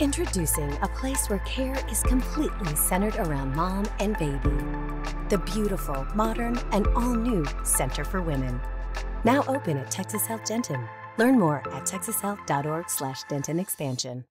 Introducing a place where care is completely centered around mom and baby. The beautiful, modern, and all new Center for Women. Now open at Texas Health Denton. Learn more at texashealth.org/denton-expansion.